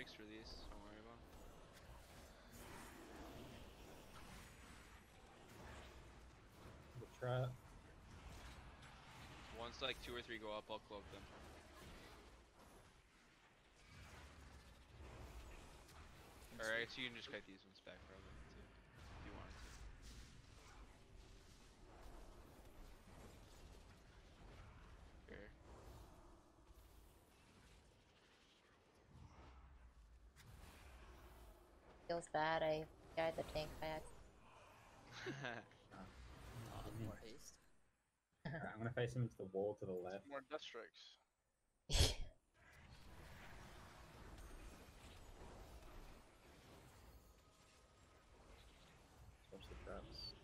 Drake's release. Don't worry about. The trap. Once like two or three go up, I'll cloak them. Alright, so you can just kite these ones back probably too, if you wanted to. Fair. Feels bad. I died the tank by accident. More haste. Alright, I'm gonna face him into the wall to the left. More death strikes. Watch the traps.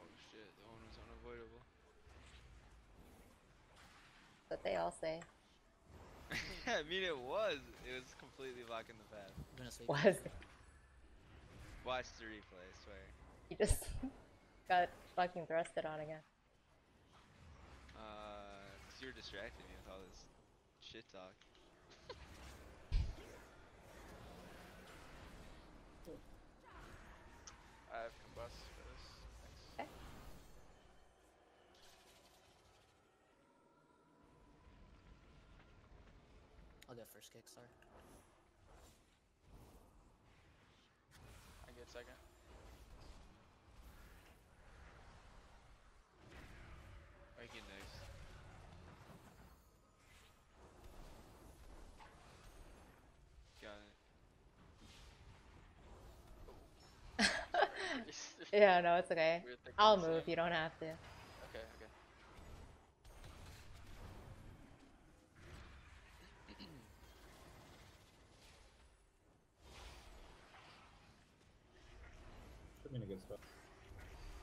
oh shit, the one was unavoidable. What they all say. I mean it was. It was completely blocking the path. I'm gonna sweep. Was Watch the replay, I swear. he just got fucking thrusted on again? Uh, cause you were distracting me with all this shit talk. I have combust for this. Thanks. Okay. I'll first kick, sorry. I get second. Making nice. Got it. Yeah, no, it's okay. I'll to say. move. You don't have to. Okay, okay. Put me in a good spot.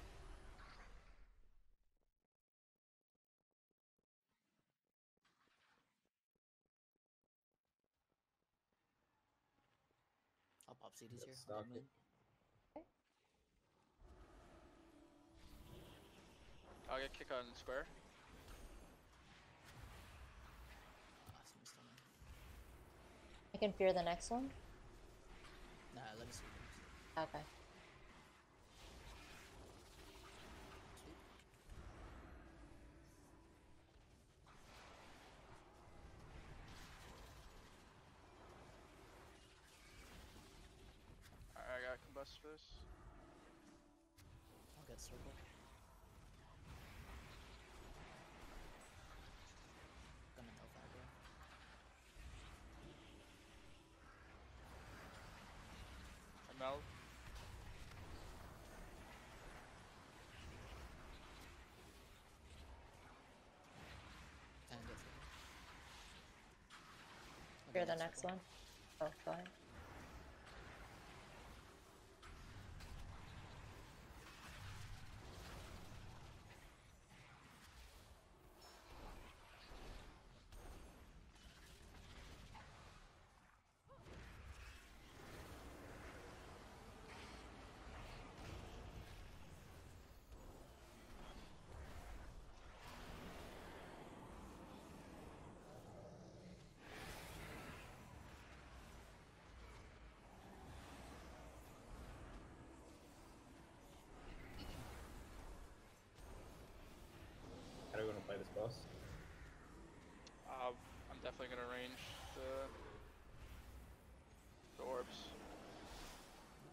Oh, I'll pop CDs Get here. stuck. I'll. I'll get kick on square. Someone's still in. I can fear the next one. Nah, let me sweep him. Okay. Sweep. Alright, I got combust for this. I'll get circle. Gonna no aggro. I'm out. And get circle. I'll Fear go the next one. Oh, go ahead. How do we want to play this boss? Uh, I'm definitely gonna range the the orbs.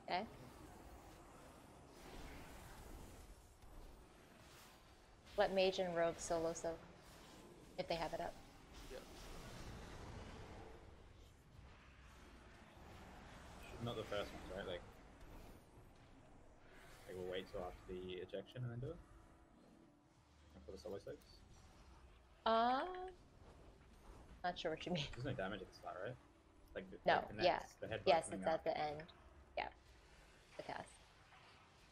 Okay. Let mage and rogue solo soak if they have it up. Yep. Not the first ones, right? Like, like we'll wait till after the ejection and then do it. And for the solo soaks. Uh, not sure what you mean. There's no damage at the start, right? Like the, No, the yeah. Yes, it's out. at the end. Yeah, the cast.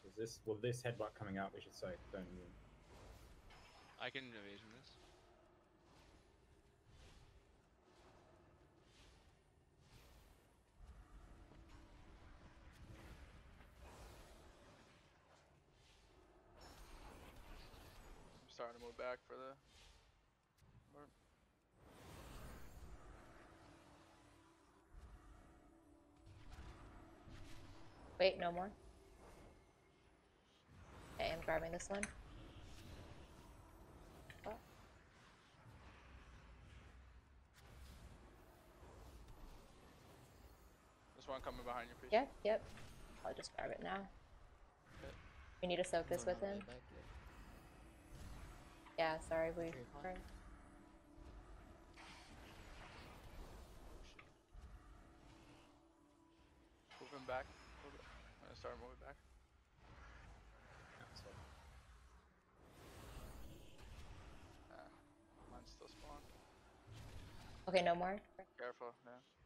Is this well this headbutt coming out? We should soak. Don't you? I can evasion this. I'm starting to move back for the. Wait, no more. Okay, I'm grabbing this one. There's one coming behind you, please. Yep, yep. I'll just grab it now. Okay. We need to soak this with him. yeah. Yeah, sorry, we. Three sorry. Moving back. a little bit. I'm gonna start moving back. Ah, mine's still spawned. Okay, no more. Careful, yeah.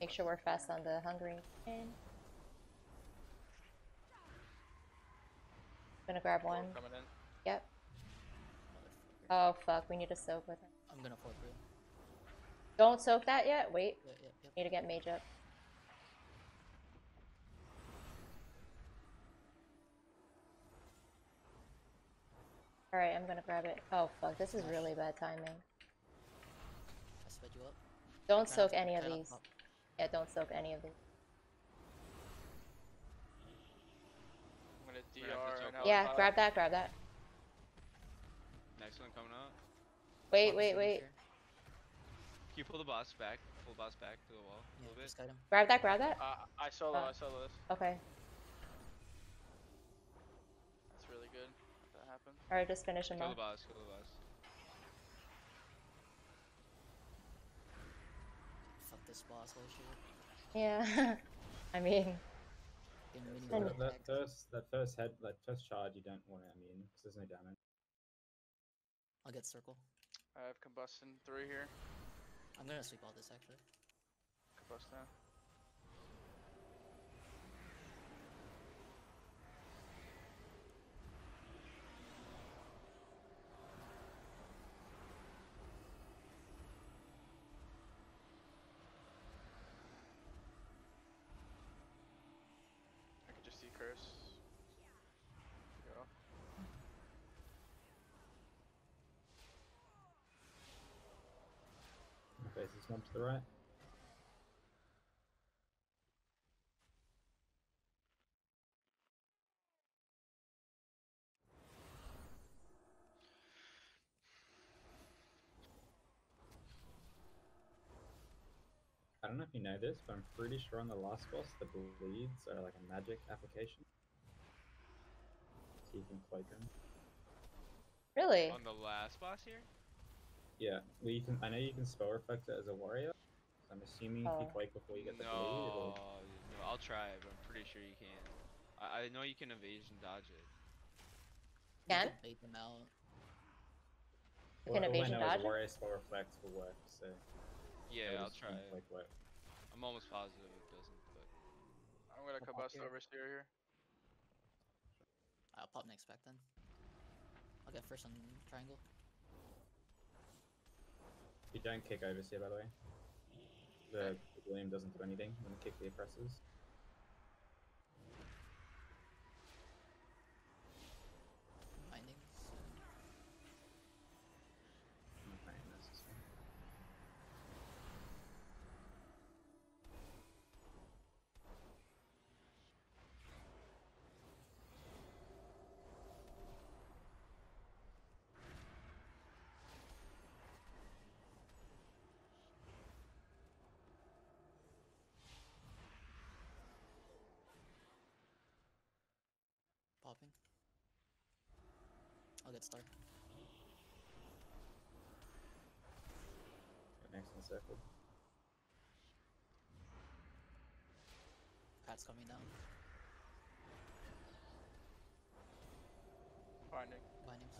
Make sure we're fast on the hungry. And gonna grab one. coming in. Yep. Oh fuck, we need to soak with him. I'm gonna four through. Don't soak that yet. Wait, Yeah, yeah, yep. need to get mage up. All right, I'm gonna grab it. Oh fuck, this is really bad timing. I sped you up. Don't soak any of try not to these. Pop. Yeah, don't soak any of these. I'm gonna We're gonna have to DR and Yeah, L5. grab that, grab that. Next one coming up. Wait, Pop wait, wait. signature. Can you pull the boss back? Pull the boss back to the wall a Yeah, little bit. just guide him. Grab that, grab that. Uh, I solo, Uh. I solo this. Okay. That's really good. That happens. All right, just finish him Kill the off. boss. Kill the boss. Fuck this boss whole shit. Yeah. I mean, Getting really Send good it. that, that first that first head that first charge you don't want to immune because there's no damage. I'll get circle. I have combustion three here. I'm gonna sweep all this actually. Combust now. I could just see curse. Go. Okay, this one to the right. I don't know if you know this, but I'm pretty sure on the last boss, the bleeds are like a magic application. So you can cloak them. really? On the last boss here. Yeah, well, you can. I know you can spell reflect it as a warrior. So I'm assuming if you Oh. cloak before you get the no, bleed, it'll. no, I'll try it, but I'm pretty sure you can. I, I know you can evasion dodge it. You Can? can bait them out. You can all- all I evasion know is dodge it? warrior spell reflect will work. So Yeah, I'll just try think, it. Like what? I'm almost positive it doesn't, but I'm gonna I'll pop combust here. overseer here. I'll pop next back then. I'll get first on triangle. You don't kick overseer, by the way. The, William doesn't do anything when you kick the oppressors. I'll get star. Got next one circled. Pat's coming down. Binding. Bindings.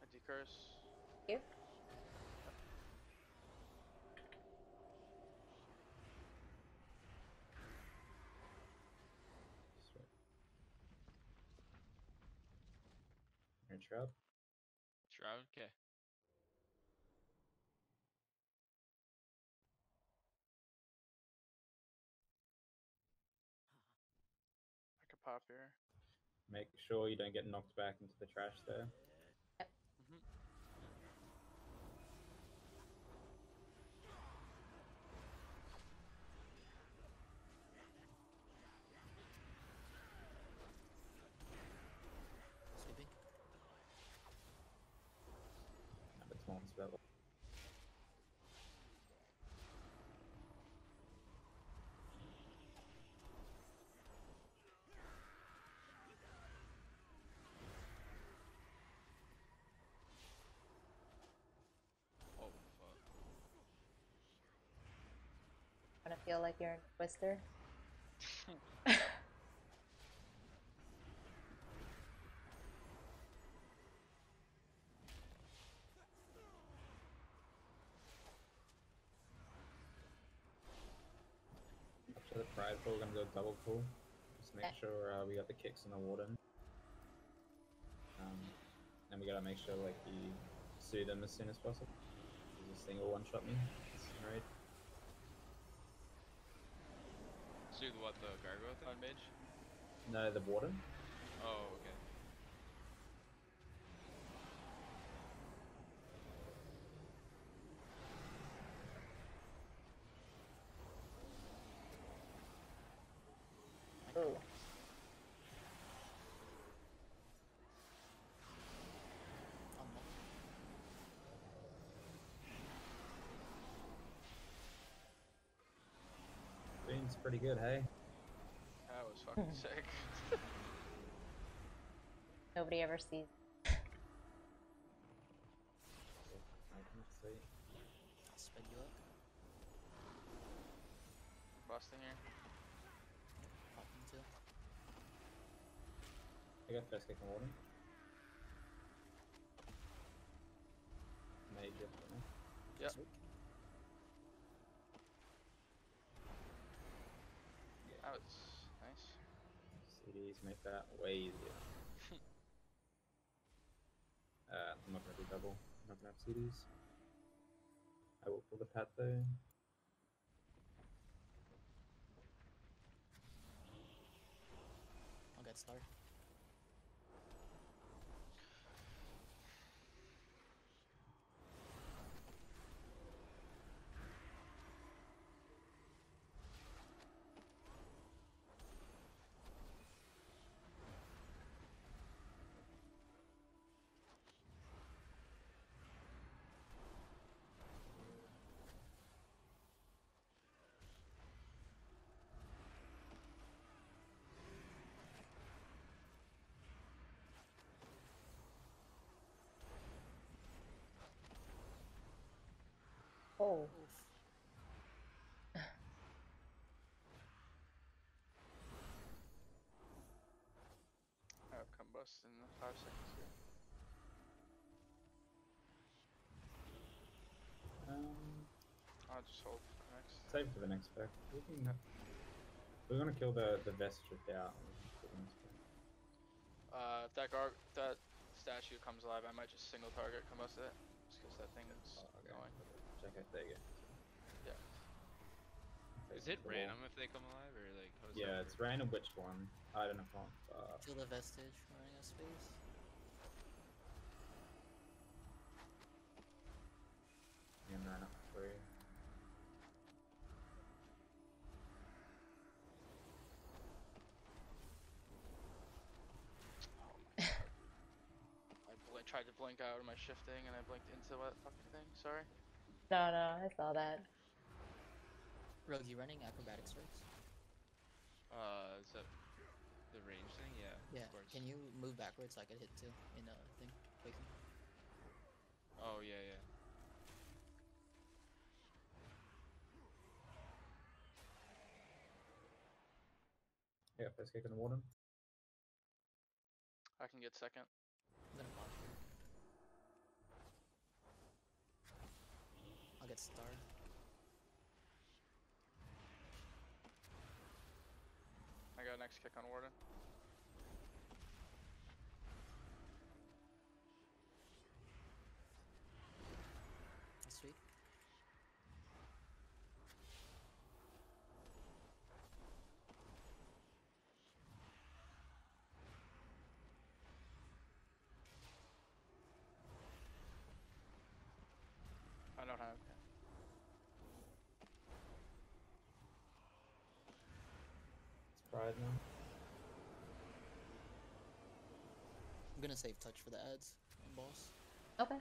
I decurse. You? and Shroud. Shroud, okay. I could pop here. Make sure you don't get knocked back into the trash there. Feel like you're in Twister? After the pride pull, we're gonna go double pull. Just make Okay. sure uh, we got the kicks in the warden. Um, and we gotta make sure like you sue them as soon as possible. A single one shot me. It's right. Dude, what the gargoyle thing? On mage. No, the warden. Oh, okay. Ooh. On one. Green's pretty good, hey. That was fucking hmm. sick. Nobody ever sees. I can see. I'll spin you up. Busting here. Pop too. I got first kick on warden. Made it. Yep. Sweep. That was nice. CDs make that way easier. uh, I'm not gonna do double. I'm not gonna have CDs. I will pull the pad though. I'll get star. Oh. I have combust in five seconds here. Um, I'll just hold for next. save for the next pack. We can, we're gonna kill the the vestige out. for the next pack. Uh, if that gar that statue comes alive, I might just single target combust it. Just because that thing is Oh, okay. going. Check it. There you go. Yeah. Is it the wall. random if they come alive, or like how does Yeah, it's work? random which one. I don't know. If I'm, uh, Kill the vestige running a space. and ran up through. I tried to blink out of my shifting and I blinked into that fucking thing. Sorry. No, no, I saw that. Rogue, you running acrobatic strikes? Uh, is that the range thing? Yeah. Yeah. Of. Can you move backwards so I could hit two in a thing? Quaking. Oh yeah, yeah. Yeah, first kick on the warden. I can get second. I'm gonna pop here. I'll get star. I got next kick on warden. Sweep. Dryad now. I'm gonna save touch for the ads on boss. Okay.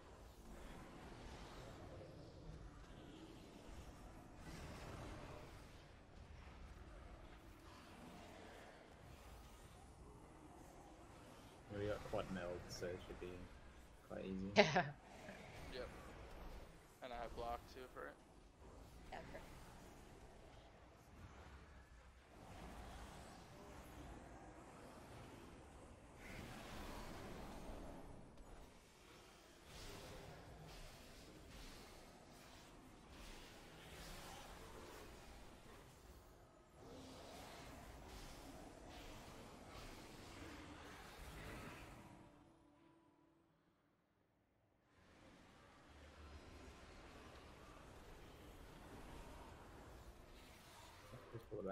We got quad meld, so it should be quite easy. Yeah. Yep. And I have block too for it. Yeah, for-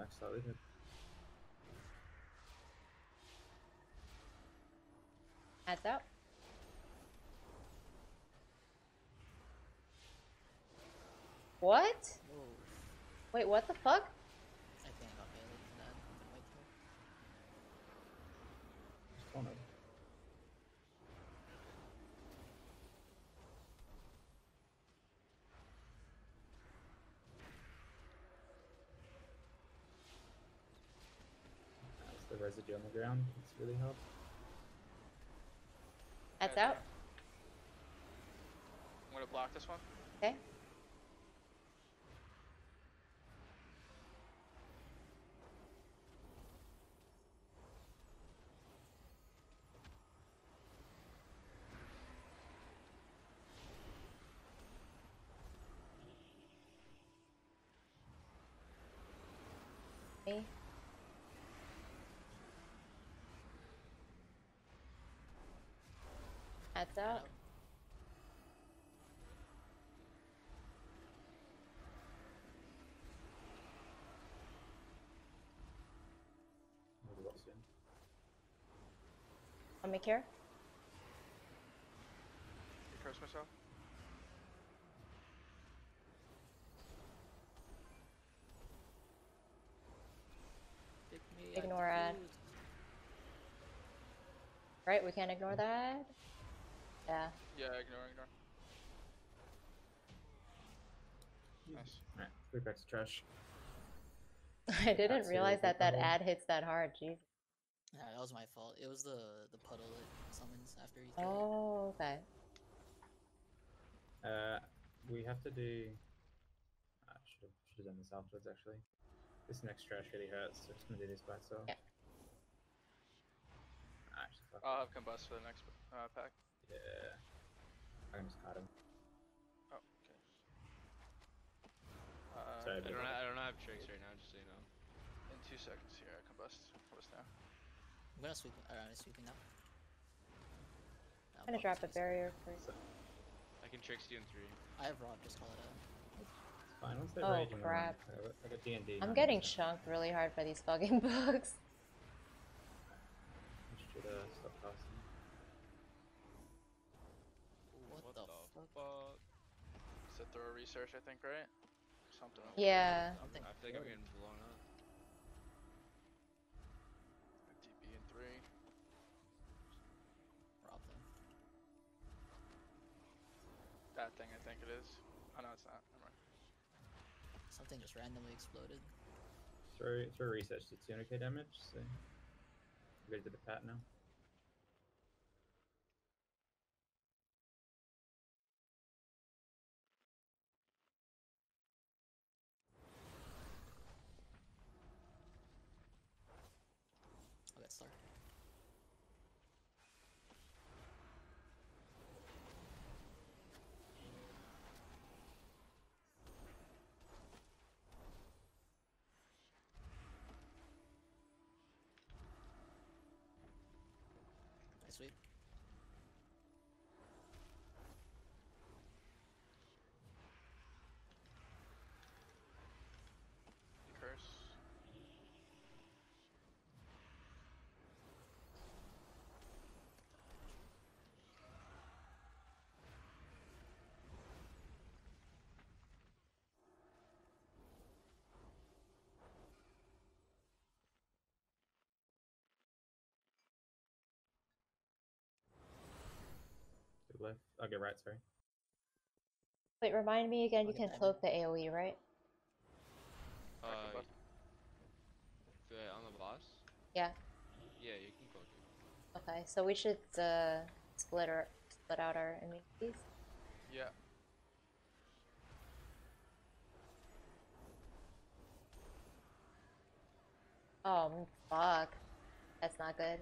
Just pull it back slightly. but- Adds. What? Whoa. Wait, what the fuck? I think I got bailed for that. I'm gonna wait here. Just cornered. That's the residue on the ground. It's really hard. Adds Okay. out. I'm gonna block this one. Okay. Me. Adds out. Maybe. Let me care. You Curse myself. Pick me up, Ignore ad. Right, we can't ignore that. Yeah. Yeah, ignore, ignore. Nice. Alright, three packs of trash. I didn't That's realize that that good. ad hits that hard. Jeez. Yeah, that was my fault. It was the the puddle it summons after you kill it. Oh, okay. Uh, we have to do. I should have should have done this afterwards actually. This next trash really hurts, so I'm just gonna do this by itself. Yeah. Actually, I'll have combust for the next uh, pack. Yeah. I can just cut him. Oh, okay. Uh, Sorry, I don't, ha- I don't have tricks right now, just so you know. in two seconds here, I combust. Combust now. I'm gonna sweep. Alright, I'm sweeping now. I'm gonna drop a barrier for. So, I can tricks you in three. I have Rob. Just call it out. fine. Once they're Oh, raging, crap. I got- I got D and D. I'm getting chunked really hard by these fucking bugs. Should uh, Sit through research, I think, right? Something. Yeah. Something. I feel like I'm getting blown up. DB in three. Rob them. That thing, I think it is. Oh no, it's not. Never mind. Something just randomly exploded. Throw throw research to 200k damage. So ready to the pat now. I'll get started. Nice sweep. Curse. Left. I'll get right, sorry. Wait, remind me again. You can cloak the AOE, right? Uh, Back to buff. the, on the boss? Yeah. Yeah, you can cloak it. Okay, so we should uh, split our split out our enemies. Yeah. Oh mm, fuck, that's not good.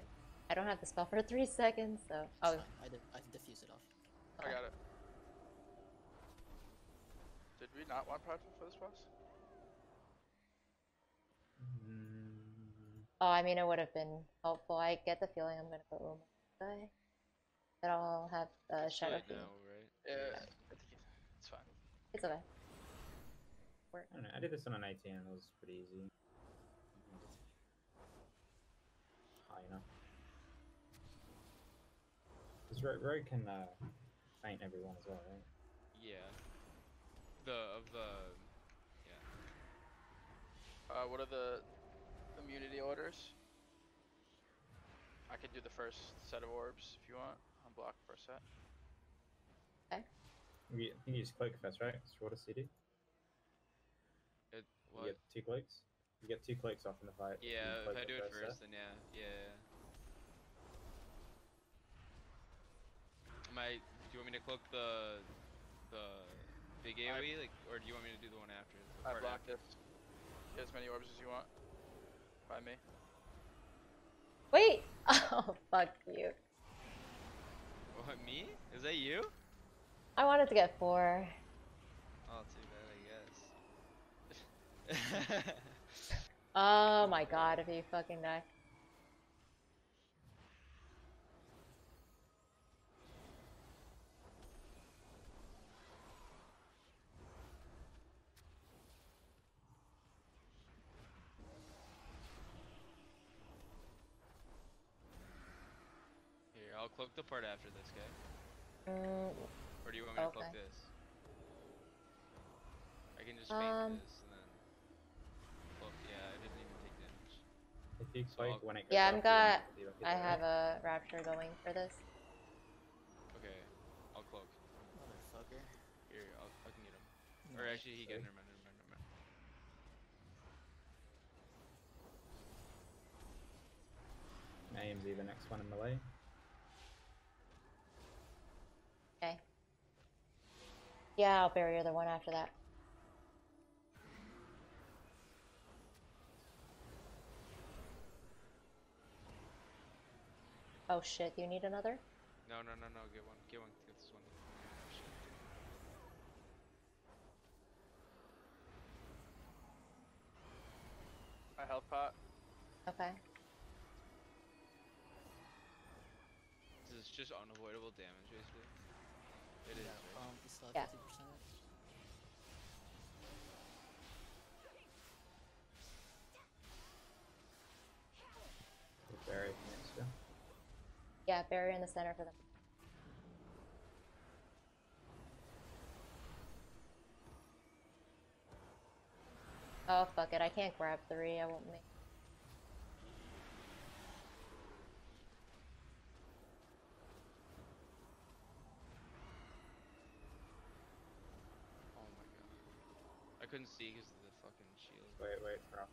I don't have the spell for three seconds, so oh fine, I did. I diffused it off. I got it. Did we not want prideful for this boss? Mm, oh, I mean it would have been helpful. I get the feeling I'm gonna put Uma die. That I'll have uh, It's too Shadow late Fiend. now, right? Yeah, I think it- it's fine. It's okay. I don't know. I did this on an 18 and it was pretty easy. High enough. Because Rogue, Rogue can uh, feint everyone as well, right? Yeah. The, of the, yeah. Uh, what are the immunity orders? I could do the first set of orbs if you want. Unblock first set. Okay. We, I think you just cloak first, right? Shorter CD. It, You get two cloaks. You get two cloaks off in the fight. Yeah, if I do it set. first, then yeah, yeah. Am I? Do you want me to cloak the the big I- like, or do you want me to do the one after? The I part blocked after? this. Get as many orbs as you want. By me. Wait! Oh fuck you. What me? Is that you? I wanted to get four. Oh, too bad, I guess. Oh my god, if you fucking die. Here, I'll cloak the part after this, okay? Mm, Or do you want me to cloak this? I can just feint Um, this and then cloak. Yeah, I didn't even take damage. If you So cloak I'll- when it goes Yeah, I'm got- don't do like I have right? a rapture going for this. Okay, I'll cloak. Motherfucker. Here, I'll, I can get him. Or actually, he get Sorry. never mind, never mind, never mind. AMZ the next one in melee. Yeah, I'll barrier the one after that. Oh shit, you need another? No, no, no, no. Get one. Get one. Get this one. Shit. My health pot. Okay. This is just unavoidable damage, basically. It is. Yeah, right? um, you still have Yeah. 50%. Barry next to. Yeah, barrier in the center for them. Oh fuck it, I can't grab three, I won't make Oh my god. I couldn't see because of the fucking shield. Wait, wait, bro.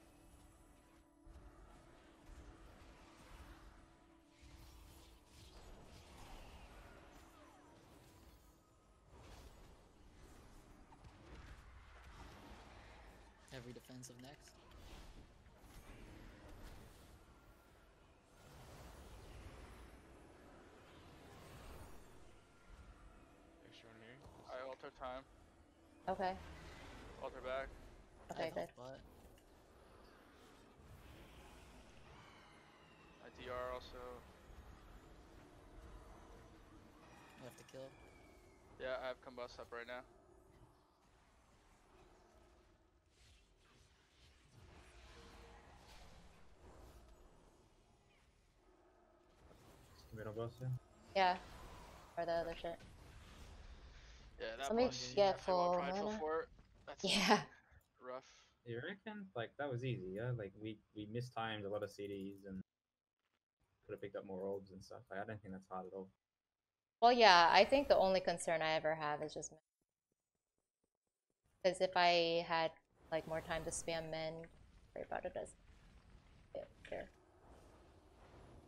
Every defensive next. Extra one here. I alter time. Okay. Alter back. Okay, have good. health bot. My also. You have to kill. Yeah, I have combust up right now. Middle boss, yeah. Yeah. Or the other shit. Yeah, that Let me get have to full mana. for it. That's Yeah. rough. You reckon? Like that was easy, yeah. Like we we mistimed a lot of CDs and could have picked up more orbs and stuff. Like, I don't think that's hard at all. Well, yeah, I think the only concern I ever have is just because if I had like more time to spam men, worry about it as yeah, there.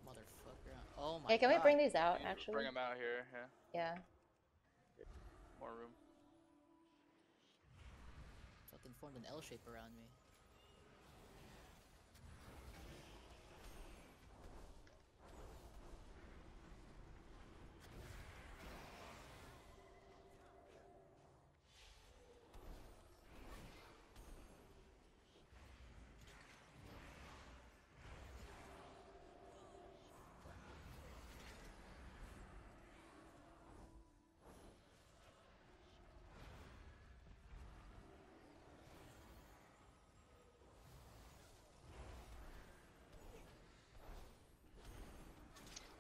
Motherfucker. Oh my Hey, can we bring these out actually? Bring them out here. Yeah, Yeah. more room. Fucking formed an L shape around me.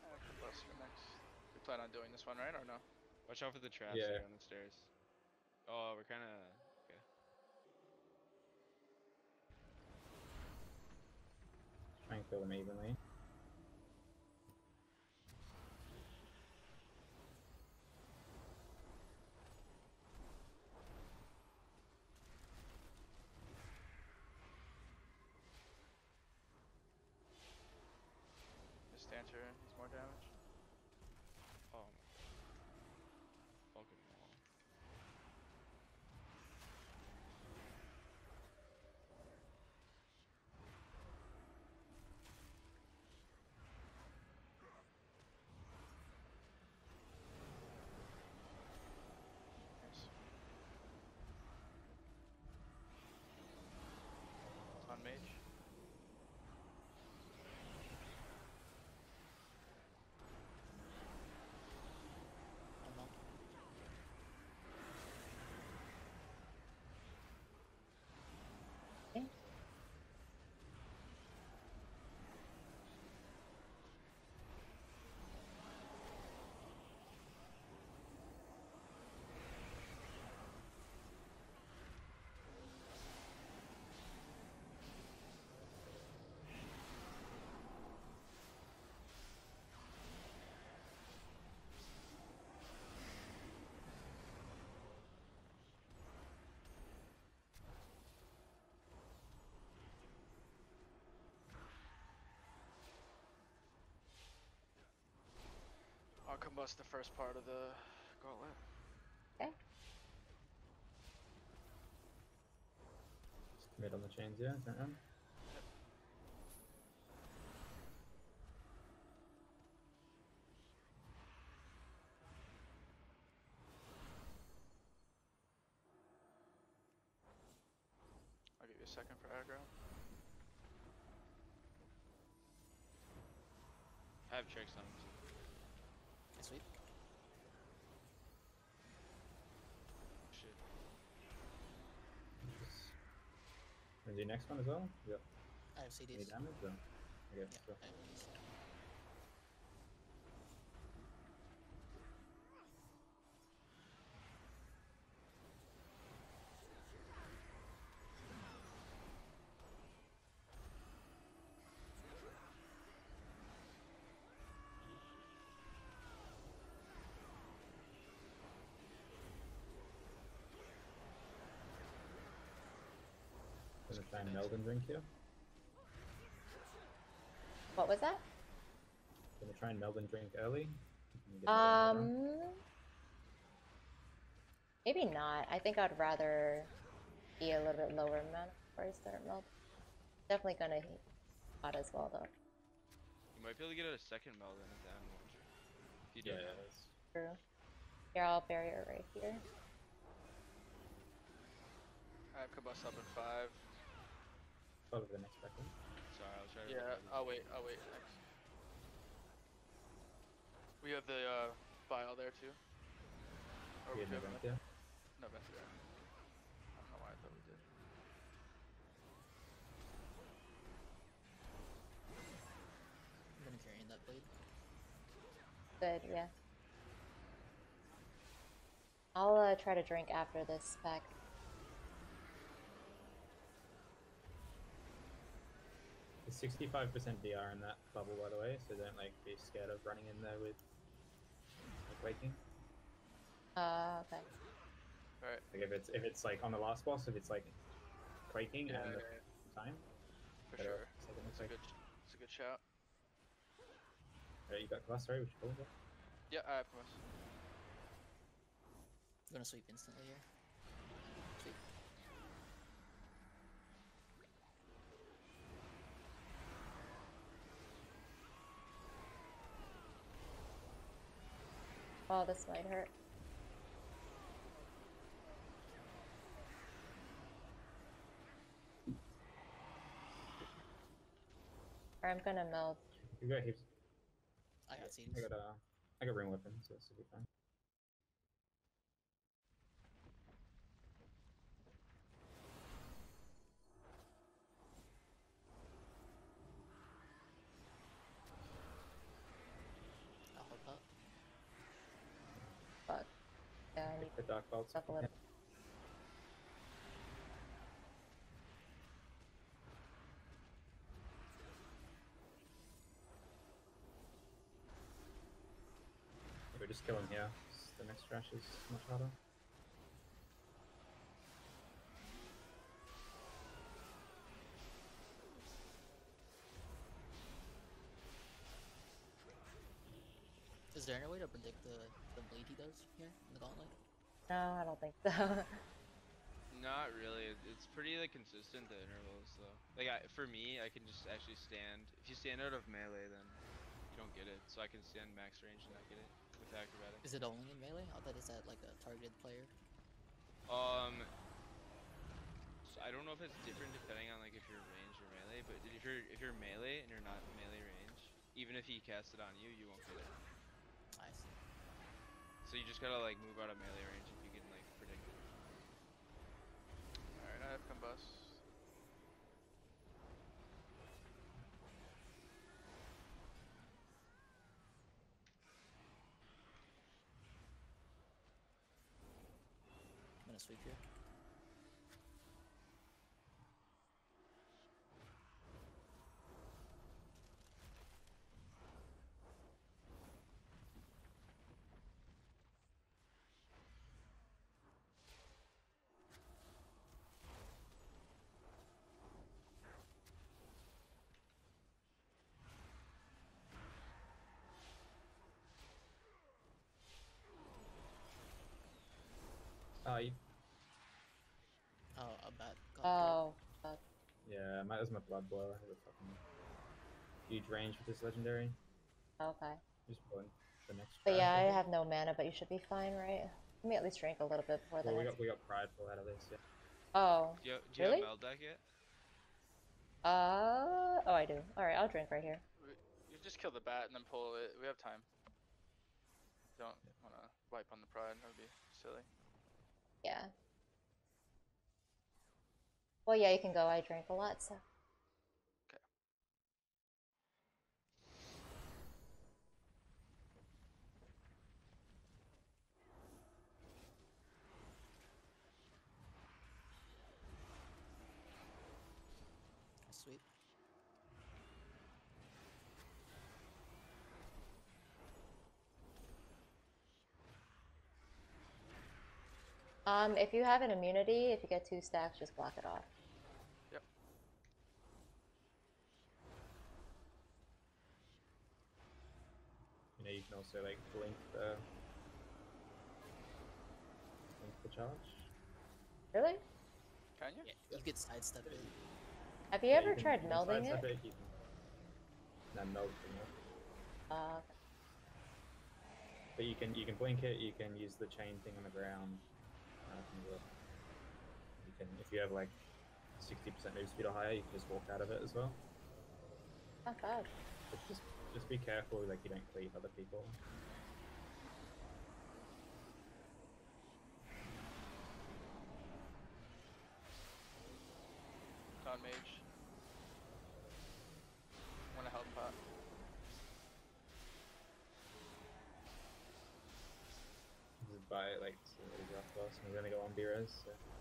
Uh, Combust for next. We plan on doing this one, right, or no? Watch out for the traps Yeah. there on the stairs. Oh, we're kind of okay. Try and kill them evenly. This dancer needs more damage. Oh my. Fucking wall. Nice. It's on mage. Oh no. Okay. I'll combust the first part of the gauntlet. Okay. Just commit on the chains, yeah. Don't run. I'll give you a second for aggro. I have tricks on him. Okay, sweet. Shit. And the next one as well? Yep. I have Any damage? Or? Okay, Yeah, so I have these. try and meld and drink here. What was that? Gonna try and meld and drink early. and get another round. Um, maybe not. I think I'd rather be a little bit lower amount before I start melt. Definitely gonna hit hot as well though. You might be able to get a second meld in at the end. won't you? If you yeah, do yeah, that. that's- True. Here, I'll barrier right here. I have combust up in five. Probably the next record. Sorry, I was trying to. Yeah. I'll wait. I'll wait next. We have the uh, vial there too. Or Yeah, we no have drink it? No, that's there. I don't know why I thought we did. I'm gonna carry in that blade. Good, yeah. I'll uh, try to drink after this pack. 65% DR in that bubble, by the way, so don't like be scared of running in there with like quaking. Uh, okay. Alright. Like if it's if it's like on the last boss, if it's like quaking Yeah, and yeah, yeah, time. for better sure. take it It's a like- good, it's a good shout. Uh, you got class, sorry, we should pull it. Yeah, I have promise. I'm gonna sweep instantly here. Oh, this might hurt. Or I'm gonna melt. You got heaps. I got seeds. I got uh, I got ring weapon, so this will be fine. I'll help out. Fuck. Yeah, I need The dark bolts. stuff a little. We just kill him here. The next trash is much harder. Is there any way to predict the, the bleed he does here in the gauntlet? No, I don't think so. Not really. It's pretty like consistent the intervals though. Like I, for me, I can just actually stand. If you stand out of melee, then you don't get it. So I can stand max range and not get it with acrobatics. Is it only in melee? I thought it's at like a targeted player. Um, so I don't know if it's different depending on like if you're range or melee. But if you're if you're melee and you're not melee range, even if he casts it on you, you won't get it. Nice. So you just gotta like move out of melee range if you can like predict it. Alright, I'm gonna sweep here. Uh, you, Oh, a bat. got through. oh, fuck. yeah, my, that was my blood blow. I have a fucking huge range with this legendary. Okay. Just pulling the next. But yeah, I have no mana, but you should be fine, right? Let me at least drink a little bit before the Well, we next. got we got prideful out of this. Yeah. Oh. Do you, do you Really? have Meldeck yet? Uh. Oh, I do. All right, I'll drink right here. We, you just kill the bat and then pull it. We have time. Don't wanna wipe on the pride. That would be silly. Yeah. Well, yeah, you can go. I drank a lot, so. Sweep. Um, if you have an immunity, if you get two stacks, just block it off. Yep. You know, you can also like blink the blink the charge. Really? Can you? Yeah, you could sidestep it. Have you Yeah, ever can- tried you can melding sidestep it? you can- No, meld. Uh, But you can you can blink it. You can use the chain thing on the ground. Uh, can do it. You can if you have like sixty percent move speed or higher, you can just walk out of it as well. not bad. But just just be careful, like you don't cleave other people. Non mage. Wanna help pot. This is by like it's a boss, we're gonna go on B-res. So.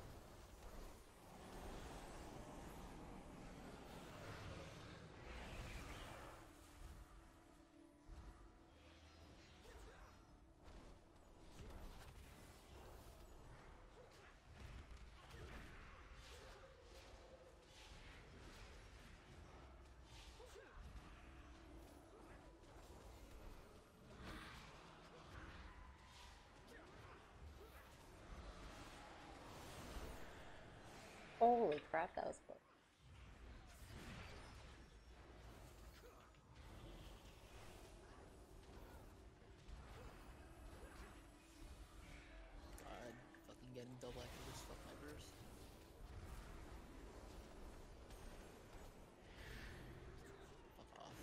Holy crap, that was close. God, fucking getting double activates fuck my burst. Fuck off.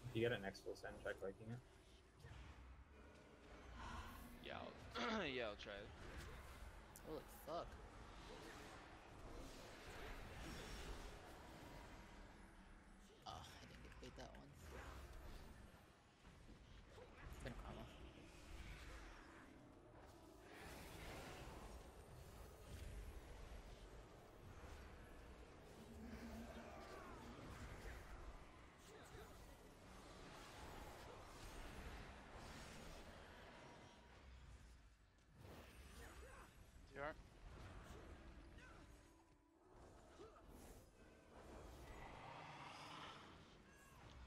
If you get it next full send, try cloaking it. Yeah, I'll, yeah, I'll try it. Holy fuck. Ah, I didn't get paid that one. Been karma. DR.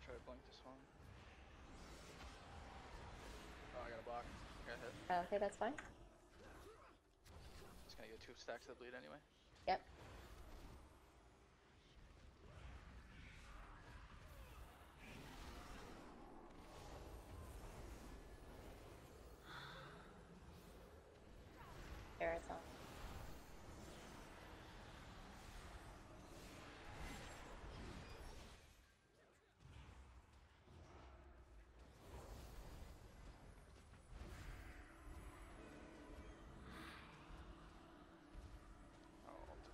Try to blink this one. Oh, I got a block. Got hit. Uh, okay, that's fine. Just gonna get two stacks of bleed anyway. Yep. There it's on. Oh, altar.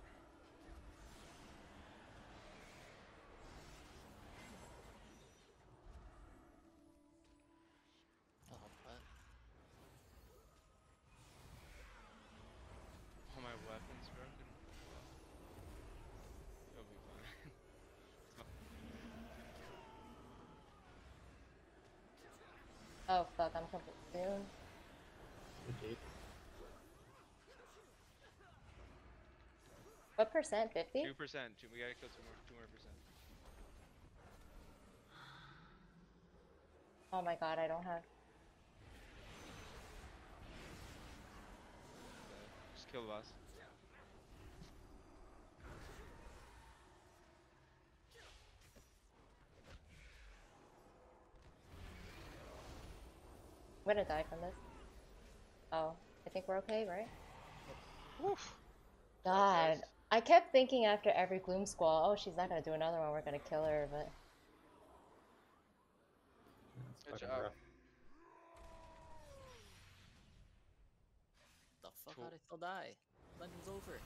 Oh, what? All my weapons broken. It'll be fine. Oh fuck, I'm complete soon. GG. What percent? 50? Two percent. We gotta kill two more. Two more percent. Oh my god, I don't have. Just kill the boss. I'm gonna die from this. Oh, I think we're okay, right? Woof. God. I kept thinking after every Gloom Squall, oh, she's not gonna do another one. We're gonna kill her, but It's Good fucking job. rough. The fuck? Cool. How'd I still die? Dungeon's over.